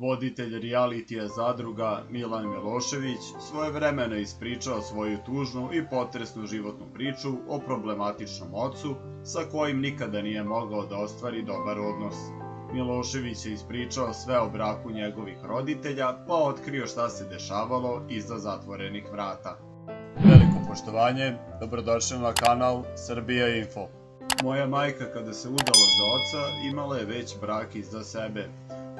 Voditelj realitija zadruga Milan Milošević svojevremeno ispričao svoju tužnu i potresnu životnu priču o problematičnom ocu sa kojim nikada nije mogao da ostvari dobar odnos. Milošević je ispričao sve o braku njegovih roditelja, pa otkrio šta se dešavalo iza zatvorenih vrata. Veliko poštovanje, dobrodošli na kanal Srbija Info. Moja majka kada se udala za oca imala je već brak iza sebe.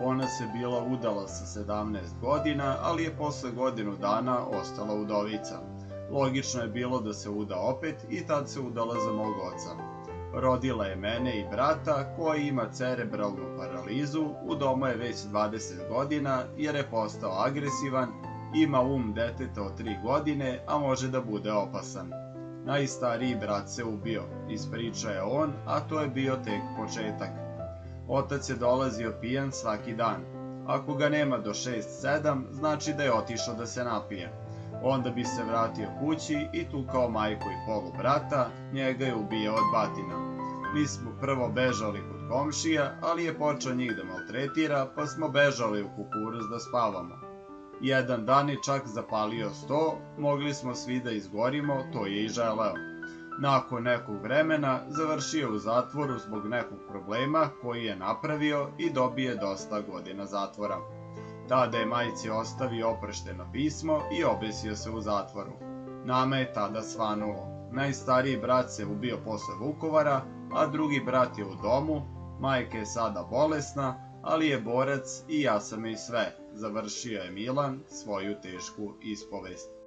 Ona se bila udala sa 17 godina, ali je posle godinu dana ostala udovica. Logično je bilo da se uda opet i tad se udala za mog oca. Rodila je mene i brata koji ima cerebralnu paralizu, u domu je već 20 godina jer je postao agresivan, ima um deteta od 3 godine, a može da bude opasan. Najstariji brat se ubio, ispriča je on, a to je bio tek početak. Otac je dolazio pijan svaki dan. Ako ga nema do 6-7, znači da je otišao da se napije. Onda bi se vratio kući i tu kao majku i polu brata, njega je ubijao od batina. Mi smo prvo bežali kod komšija, ali je počeo njih da maltretira, pa smo bežali u kukuruz da spavamo. Jedan dan je čak zapalio sto, mogli smo svi da izgorimo, to je i želeo. Nakon nekog vremena završio u zatvoru zbog nekog problema koji je napravio i dobije dosta godina zatvora. Tada je majci ostavio oprošteno pismo i obesio se u zatvoru. Nama je tada svanulo. Najstariji brat se ubio posle Vukovara, a drugi brat je u domu, majka je sada bolesna, ali je borac i ja sam i sve, završio je Milan svoju tešku ispovest.